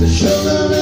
the sugar